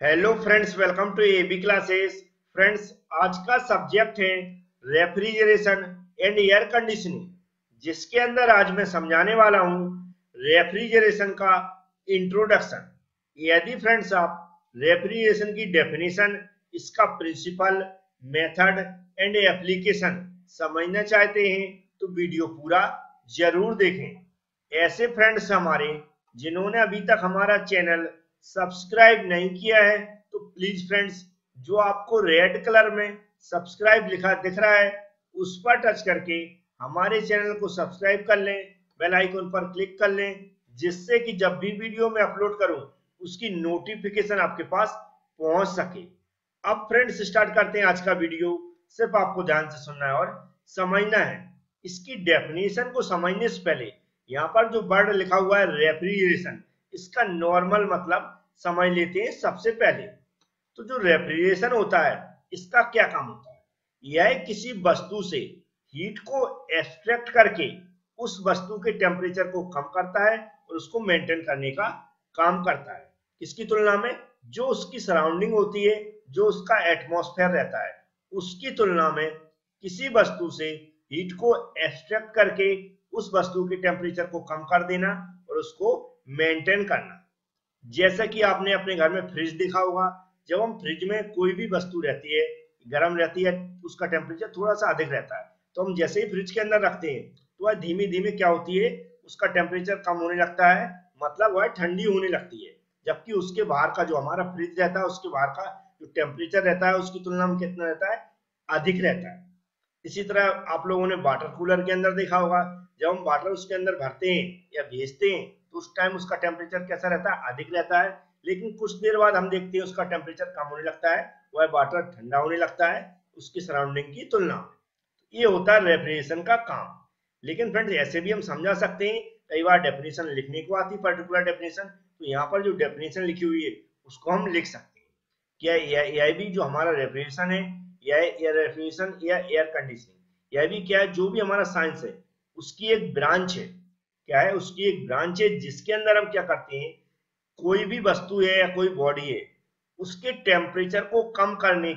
Hello friends welcome to AB classes friends आज का subject है रेफ्रिजरेशन एंड एयर कंडीशनिंग जिसके अंदर आज मैं समझाने वाला हूँ रेफ्रिजरेशन का इंट्रोडक्शन यदि फ्रेंड्स आप रेफ्रिजरेशन की डेफिनेशन इसका प्रिंसिपल मेथड एंड एप्लीकेशन समझना चाहते हैं तो वीडियो पूरा ज़रूर देखें। ऐसे फ्रेंड्स हमारे, जिन्होंने अभी तक हमारा चैनल सब्सक्राइब नहीं किया है तो प्लीज़ फ्रेंड्स जो आपको रेड कलर में सब्सक्राइब लिखा दिख रहा है, उस पर टच करके हमारे चैनल को सब्सक्राइब कर लें बेल आइकन पर क्लिक कर लें, जिससे कि जब भी वीडियो में अपलोड करूँ, उसकी नोटिफिकेशन आपके पास पहुँच सके। अब फ्रेंड्स स्टार्ट करते हैं आज का वीडियो सिर्फ़ आपको ध्यान से सुनना है और समझना है। इसकी डेफिनेशन को समझने से पहले यहाँ पर जो वर्ड लिखा हुआ है रेफ्रिजरेशन इसका नॉर्मल मतलब समझ लेते हैं सबसे पहले। तो जो रेफ्रिजरेशन होता है, इसका क्या काम होता है? यह किसी वस्तु से हीट को एक्सट्रैक्ट करके उस वस्तु के टेम्परेचर को कम करता है और उसको मेंटेन करने का काम करता है। इसकी तुलना में? जो उसकी सराउंडिंग होती है, जो उसका एटमॉस्फेयर रहता है, उसकी तुलना में किसी वस्तु से हीट को एक्सट्रैक्ट करके उस वस्तु के टेम्परेचर को कम कर देना और उसको मेंटेन करना। जैसा कि आपने अपने घर में फ्रिज देखा होगा, जब हम फ्रिज में कोई भी वस्तु रहती है, गर्म रहती है, उसका टेम्परेचर थोड़ा सा अधिक रहता है। तो हम जैसे ही फ्रिज के अंदर रखते हैं तो वह धीमे धीमे क्या होती है, उसका टेम्परेचर कम होने लगता है मतलब वह ठंडी होने लगती है। जबकि उसके बाहर का जो हमारा फ्रिज रहता है, उसके बाहर का जो टेम्परेचर रहता है, उसकी तुलना में कितना रहता है, अधिक रहता है। इसी तरह आप लोगों ने वाटर कूलर के अंदर देखा होगा, जब हम वाटर उसके अंदर भरते हैं या भेजते हैं तो उस टाइम उसका टेम्परेचर कैसा रहता है? अधिक रहता है। लेकिन कुछ देर बाद हम देखते हैं उसका टेम्परेचर कम होने लगता है, वह वाटर ठंडा होने लगता है, उसकी सराउंडिंग की तुलना। में ये होता है रेफ्रिजरेशन का काम। लेकिन फ्रेंड्स ऐसे भी हम समझा सकते हैं, कई बार डेफिनेशन लिखने को आती पर्टिकुलर डेफिनेशन तो यहाँ पर जो डेफिनेशन लिखी हुई है, उसको हम लिख सकते हैं। क्या यह भी जो हमारा रेफ्रिजरेशन है यह एयर रेफ्रिजरेशन या एयर कंडीशनिंग यह भी क्या है, जो भी हमारा साइंस है, उसकी एक ब्रांच है। क्या है? उसकी एक ब्रांच है, जिसके अंदर हम क्या करते हैं? कोई भी वस्तु है या कोई बॉडी है, उसके टेम्परेचर को कम करने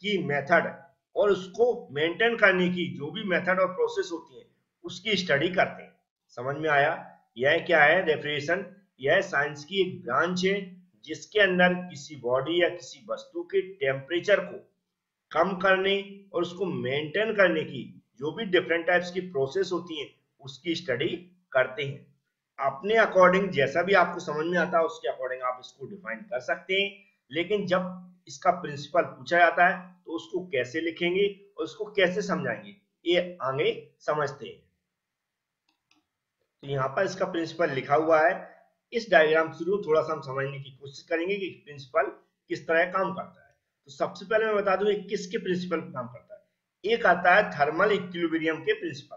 की मेथड और उसको मेंटेन करने की जो भी मेथड और प्रोसेस होती है, उसकी स्टडी करते हैं। समझ में आया? यह क्या है? रेफ्रिजरेशन यह साइंस की एक ब्रांच है, जिसके अंदर किसी बॉडी या किसी वस्तु के टेम्परेचर को कम करने और उसको मेंटेन करने की जो भी डिफरेंट टाइप्स की प्रोसेस होती है, उसकी स्टडी करते हैं। अपने अकॉर्डिंग जैसा भी आपको समझ में आता है, उसके अकॉर्डिंग आप इसको डिफाइन कर सकते हैं। लेकिन जब इसका प्रिंसिपल पूछा जाता है तो उसको कैसे लिखेंगे और उसको कैसे समझाएँगे, ये आगे समझते हैं। तो यहाँ पर इसका प्रिंसिपल लिखा हुआ है। इस डायग्राम थ्रू थोड़ा सा हम समझने की कोशिश करेंगे कि प्रिंसिपल किस तरह काम करता है। तो सबसे पहले मैं बता दूँ किसके प्रिंसिपल काम करता है। एक आता है थर्मल इक्विलिब्रियम के प्रिंसिपल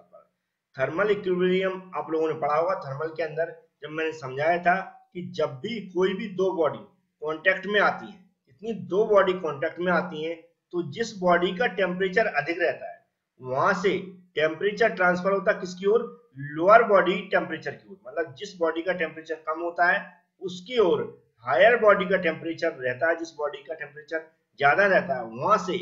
थर्मल इक्विलिब्रियम आप लोगों ने पढ़ा होगा थर्मल के अंदर, जब मैंने समझाया था कि जब भी कोई भी दो बॉडी कांटेक्ट में आती है, इतनी दो बॉडी कांटेक्ट में आती हैं तो जिस बॉडी का टेम्परेचर अधिक रहता है, वहाँ से टेम्परेचर ट्रांसफ़र होता है किसकी ओर? लोअर बॉडी टेम्परेचर की ओर। मतलब जिस बॉडी का टेम्परेचर कम होता है, उसकी ओर हायर बॉडी का टेम्परेचर रहता है, जिस बॉडी का टेम्परेचर ज़्यादा रहता है, वहाँ से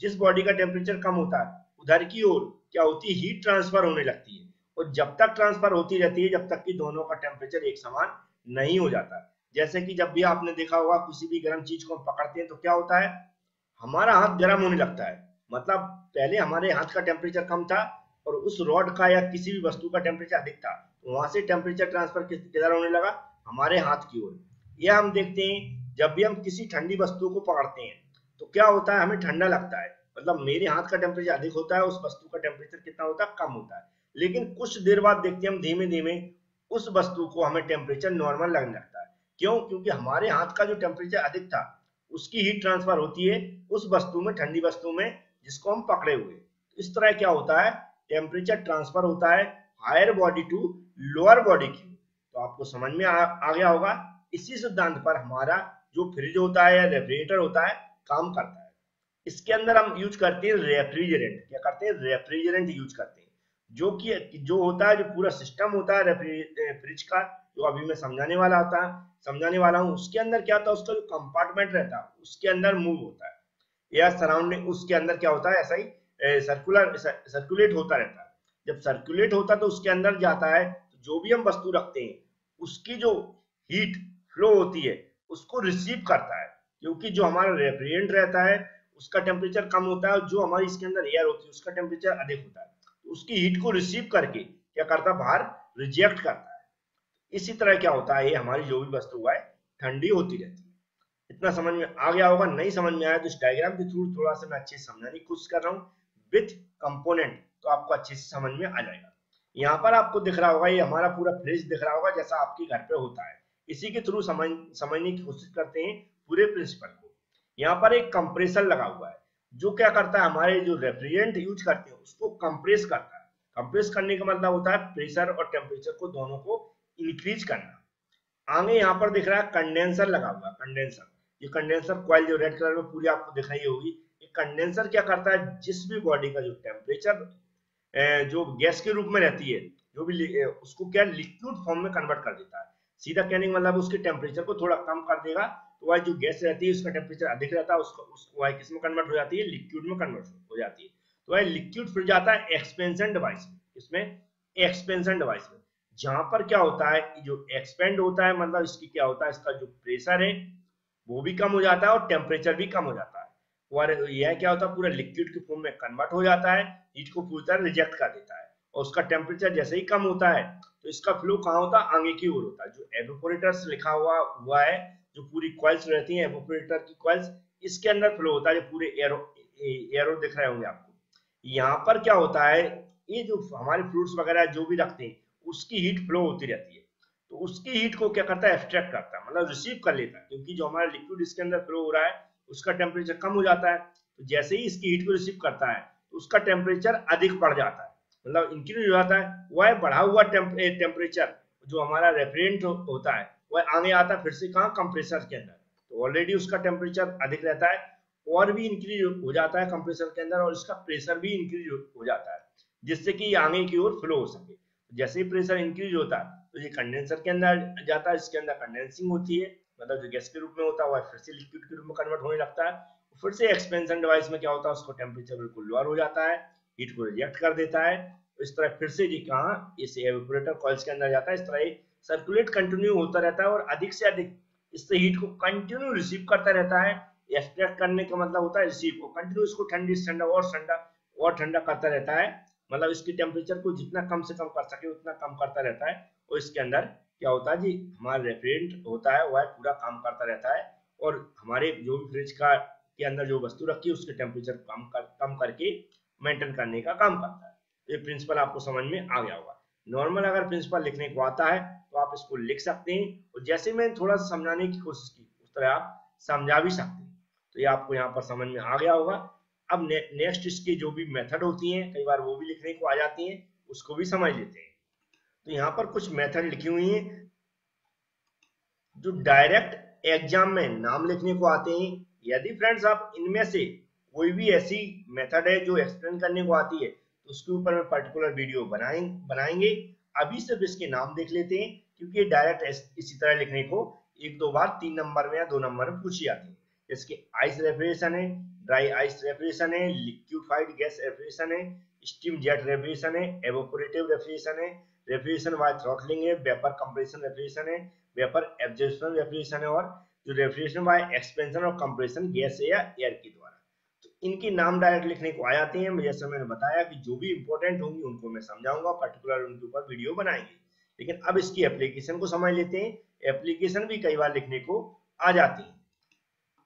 जिस बॉडी का टेम्परेचर कम होता है उधर की ओर क्या होती है? हीट ट्रांसफ़र होने लगती है। और जब तक ट्रांसफ़र होती रहती है, जब तक कि दोनों का टेम्परेचर एक समान नहीं हो जाता। जैसे कि जब भी आपने देखा होगा, किसी भी गर्म चीज़ को हम पकड़ते हैं तो क्या होता है? हमारा हाथ गर्म होने लगता है। मतलब पहले हमारे हाथ का टेम्परेचर कम था और उस रॉड का या किसी भी वस्तु का टेम्परेचर अधिक था। तो वहाँ से टेम्परेचर ट्रांसफ़र किधर होने लगा? हमारे हाथ की ओर। यह हम देखते हैं, जब भी हम किसी ठंडी वस्तु को पकड़ते हैं तो क्या होता है? हमें ठंडा लगता है। मतलब मेरे हाथ का टेम्परेचर अधिक होता है उस वस्तु का टेम्परेचर कितना होता है? कम होता है। लेकिन कुछ देर बाद देखते हैं हम धीमे धीमे उस वस्तु को हमें टेम्परेचर नॉर्मल लगने लगता है। क्यों? क्योंकि हमारे हाथ का जो टेम्परेचर अधिक था उसकी हीट ट्रांसफ़र होती है उस वस्तु में ठंडी वस्तु में जिसको हम पकड़े हुए। इस तरह क्या होता है? टेम्परेचर ट्रांसफ़र होता है higher body to lower body की। तो आपको समझ में आ, आ गया होगा इसी सिद्धांत पर हमारा जो फ्रिज होता है या रेफ्रिजरेटर होता है काम करता है। इसके अंदर हम यूज़ करते हैं रेफ्रिजरेंट। क्या करते हैं? रेफ्रिजरेंट यूज़ करते हैं। जो कि, जो होता है, जो पूरा सिस्टम होता है फ्रिज का, जो अभी मैं समझाने वाला होता है समझाने वाला हूँ, उसके अंदर क्या होता है उसका जो कंपार्टमेंट रहता है उसके अंदर मूव होता है। या सराउंडिंग उसके अंदर क्या होता है? ऐसा ही सर्कुलर सर्कुलेट होता रहता है। जब सर्कुलेट होता है तो उसके अंदर जाता है तो जो भी हम वस्तु रखते हैं, उसकी जो हीट फ्लो होती है, उसको रिसीव करता है। क्योंकि जो हमारा रेफ्रिजरेंट रहता है उसका टेम्परेचर कम होता है और जो हमारी इसके अंदर एयर होती है, उसका टेम्परेचर अधिक होता है। तो उसकी हीट को रिसीव करके क्या करता है? बाहर रिजेक्ट करता है। इसी तरह क्या होता है? ये हमारी जो भी वस्तु है, ठंडी होती रहती है। इतना समझ में आ गया होगा, नहीं समझ में आया तो इस डायग्राम के थ्रू थोड़ा सा मैं अच्छे से समझाने की कोशिश कर रहा हूँ। विथ कंपोनेंट तो आपको अच्छे से समझ में आ जाएगा। यहाँ पर आपको दिख रहा होगा, ये हमारा पूरा फ्रिज दिख रहा होगा, जैसा आपके घर पे होता है। इसी के थ्रू समझ, समझने की कोशिश करते हैं पूरे प्रिंसिपल को। यहाँ पर एक कंप्रेसर लगा हुआ है, जो क्या करता है, हमारे जो रेफ्रिजरेंट यूज़ करते हैं, उसको कंप्रेस करता है। कंप्रेस करने का मतलब होता है प्रेशर और टेम्परेचर को दोनों को इंक्रीज करना। आगे यहाँ पर दिख रहा है कंडेंसर लगा हुआ है कंडेंसर ये कंडेंसर क्वाइल जो रेड कलर में पूरी आपको दिखाई होगी। ये कंडेंसर क्या करता है, जिस भी बॉडी का जो टेम्परेचर जो गैस के रूप में रहती है, जो भी उसको क्या लिक्विड फॉर्म में कन्वर्ट कर देता है। सीधा कहने का मतलब उसके टेम्परेचर को थोड़ा कम कर देगा तो वह जो गैस रहती है, उसका टेम्परेचर अधिक रहता है, उसको उसको वह किसमें कन्वर्ट हो जाती है? लिक्विड में कन्वर्ट हो जाती है। तो वह लिक्विड फिर जाता है एक्सपेंशन डिवाइस में। इसमें एक्सपेंशन डिवाइस में। जहाँ पर क्या होता है? जो एक्सपेंड होता है मतलब इसकी क्या होता है? इसका जो प्रेशर है, वो भी कम हो जाता है और टेम्परेचर भी कम हो जाता है। और यह क्या होता है? पूरा लिक्विड के फॉर्म में कन्वर्ट हो जाता है हीट को पूरी तरह रिजेक्ट कर देता है। और उसका टेम्परेचर जैसे ही कम होता है तो इसका फ्लो कहाँ होता है? आगे की ओर होता है। जो एवोपोरेटर्स लिखा हुआ हुआ है जो पूरी क्वाइल्स रहती हैं एवोपोरेटर की क्वाइल्स इसके अंदर फ्लो होता है, जो पूरे एरो एरो दिख रहे होंगे आपको। यहाँ पर क्या होता है, ये जो हमारे फ्रूट्स वगैरह जो भी रखते हैं, उसकी हीट फ्लो होती रहती है। तो उसकी हीट को क्या करता है एक्सट्रैक्ट करता है मतलब रिसीव कर लेता है, क्योंकि जो हमारा लिक्विड इसके अंदर फ्लो हो रहा है, उसका टेम्परेचर कम हो जाता है। तो जैसे ही इसकी हीट को रिसीव करता है तो उसका टेम्परेचर अधिक बढ़ जाता है। मतलब इंक्रीज हो जाता है, वह बढ़ा हुआ टेम्परेचर जो हमारा रेफरेंट होता है वह आगे आता फिर से कहा? कंप्रेसर के अंदर। तो ऑलरेडी उसका टेम्परेचर अधिक रहता है, और भी इंक्रीज हो जाता है कंप्रेसर के अंदर, और इसका प्रेशर भी इंक्रीज हो जाता है, जिससे कि आगे की ओर फ्लो हो सके। जैसे ही प्रेशर इंक्रीज होता है तो ये कंडेंसर के अंदर जाता है, इसके अंदर कंडेंसिंग होती है मतलब जो गैस के रूप में होता है, वह फिर से लिक्विड के रूप में कन्वर्ट होने लगता है फिर से एक्सपेंशन डिवाइस में क्या होता है, उसको टेम्परेचर बिल्कुल लोअर हो जाता है हीट को रिजेक्ट कर देता है तो इस तरह फिर से जी कहा, इस एवेपोरेटर कॉइल्स के अंदर जाता है, इस तरह सर्कुलेट कंटिन्यू होता रहता है और अधिक से अधिक इससे हीट को कंटिन्यू रिसीव करता रहता है। एक्सट्रैक्ट करने का मतलब होता है रिसीव को। कंटिन्यू इसको ठंडी, ठंडा, और ठंडा और ठंडा करता रहता है। मतलब इसकी टेम्परेचर को जितना कम से कम कर सके, उतना कम करता रहता है। और इसके अंदर क्या होता है जी? हमारा रेफ्रिजरेंट होता है, वह पूरा काम करता रहता है। और हमारे जो भी फ्रिज का, के अंदर जो वस्तु रखी है, उसके टेम्परेचर कम कर, कम करके मेंटेन करने का काम करता है। ये प्रिंसिपल आपको समझ में आ गया होगा। नॉर्मल अगर प्रिंसिपल लिखने को आता है तो आप इसको लिख सकते हैं। और जैसे मैंने थोड़ा समझाने की कोशिश की उस तरह आप समझा भी सकते हैं। तो ये आपको यहाँ पर समझ में आ गया होगा। अब ने, नेक्स्ट इसकी जो भी मेथड होती हैं कई बार वो भी लिखने को आ जाती हैं उसको भी समझ लेते हैं। तो यहाँ पर कुछ मेथड लिखी हुई हैं जो डायरेक्ट एग्ज़ाम में नाम लिखने को आते हैं। यदि फ्रेंड्स आप इनमें से कोई भी ऐसी मेथड है जो एक्सप्लेन करने को आती है तो उसके ऊपर में पर्टिकुलर वीडियो बनाएँ बनाएँगे। अभी सिर्फ़ इसके नाम देख लेते हैं, क्योंकि ये डायरेक्ट इसी तरह लिखने को, एक दो बार, तीन नंबर में या दो नंबर में पूछी जाती है। इसके आइस रेफ्रिजरेशन है ड्राई आइस रेफ्रिजरेशन है लिक्विफाइड गैस रेफ्रिजरेशन है स्टीम जेट रेफ्रिजरेशन है एवोपोरेटिव रेफ्रिजरेशन है रेफ्रिजरेशन बाय थ्रॉटलिंग है वेपर कंप्रेशन रेफ्रिजरेशन है वेपर एब्जॉर्प्शन रेफ्रिजरेशन है, और जो रेफ्रिजरेशन बाय एक्सपेंशन और कंप्रेशन गैस है या एयर की इनके नाम डायरेक्ट लिखने को आ जाते हैं जैसे मैंने बताया कि जो भी इंपॉर्टेंट होंगी उनको मैं समझाऊँगा पर्टिकुलर उनके ऊपर वीडियो बनाएँगे। लेकिन अब इसकी एप्लीकेशन को समझ लेते हैं। एप्लीकेशन भी कई बार लिखने को आ जाती है।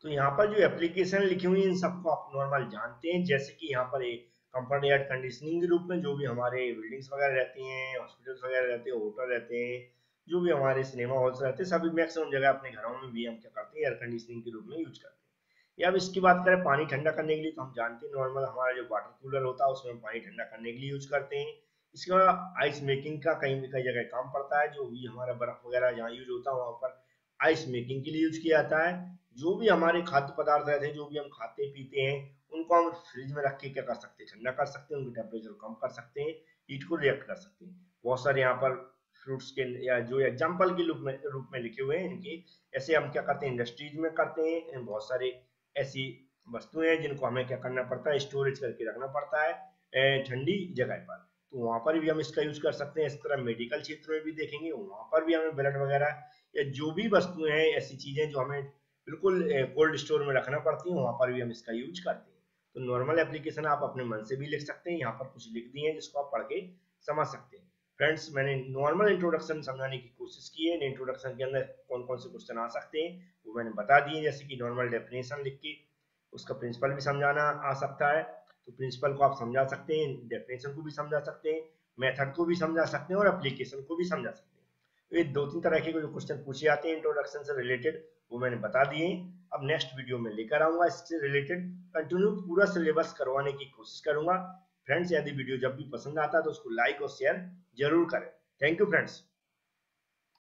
तो यहाँ पर जो एप्लीकेशन लिखी हुई इन सबको आप नॉर्मल जानते हैं। जैसे कि यहाँ पर एक कंपनी एयर कंडीशनिंग के रूप में जो भी हमारे बिल्डिंग्स वगैरह रहती हैं हॉस्पिटल्स वगैरह रहते हैं होटल रहते हैं, जो भी हमारे सिनेमा हॉल्स रहते हैं, सभी मैक्सिमम जगह अपने घरों में भी हम क्या करते हैं एयर कंडीशनिंग के रूप में यूज़ करते हैं। या अब इसकी बात करें पानी ठंडा करने के लिए तो हम जानते हैं नॉर्मल हमारा जो वाटर कूलर होता है, उसमें पानी ठंडा करने के लिए यूज़ करते हैं। इसके अलावा आइस मेकिंग का कहीं कई जगह काम पड़ता है, जो भी हमारा बर्फ़ वगैरह जहाँ यूज़ होता है, वहाँ पर आइस मेकिंग के लिए यूज़ किया जाता है। जो भी हमारे खाद्य पदार्थ रहते हैं, जो भी हम खाते पीते हैं, उनको हम फ्रिज में रख के क्या कर सकते हैं? ठंडा कर सकते हैं, उनका टेम्परेचर कम कर सकते हैं ईट को रिएक्ट कर सकते हैं। बहुत सारे यहाँ पर फ्रूट्स के या जो एग्ज़ाम्पल के रूप में रूप में लिखे हुए हैं इनके। ऐसे हम क्या करते हैं इंडस्ट्रीज़ में करते हैं, बहुत सारे ऐसी वस्तुएँ हैं जिनको हमें क्या करना पड़ता है? स्टोरेज करके रखना पड़ता है ठंडी जगह पर। तो वहाँ पर भी हम इसका यूज़ कर सकते हैं। इस तरह मेडिकल क्षेत्र में भी देखेंगे, वहाँ पर भी हमें ब्लड वगैरह या जो भी वस्तुएँ हैं, ऐसी चीज़ें जो हमें बिल्कुल कोल्ड स्टोर में रखना पड़ती है, वहाँ पर भी हम इसका यूज़ करते हैं। तो नॉर्मल एप्लीकेशन आप अपने मन से भी लिख सकते हैं। यहाँ पर कुछ लिख दिए हैं जिसको आप पढ़ के समझ सकते हैं। फ्रेंड्स मैंने नॉर्मल इंट्रोडक्शन समझाने की कोशिश की है। इंट्रोडक्शन के अंदर कौन कौन से क्वेश्चन आ सकते हैं, वो मैंने बता दिए, जैसे कि नॉर्मल डेफिनेशन लिख के, उसका प्रिंसिपल भी समझाना आ सकता है। तो प्रिंसिपल को आप समझा सकते हैं डेफिनेशन को भी समझा सकते हैं मेथड को भी समझा सकते हैं और एप्लीकेशन को भी समझा सकते हैं। तो ये दो तीन तरह के जो क्वेश्चन पूछे जाते हैं इंट्रोडक्शन से रिलेटेड वो मैंने बता दिए अब नेक्स्ट वीडियो में लेकर आऊँगा, इससे रिलेटेड कंटिन्यू पूरा सिलेबस करवाने की कोशिश करूँगा। फ्रेंड्स यदि वीडियो जब भी पसंद आता है तो उसको लाइक और शेयर ज़रूर करें। Thank you friends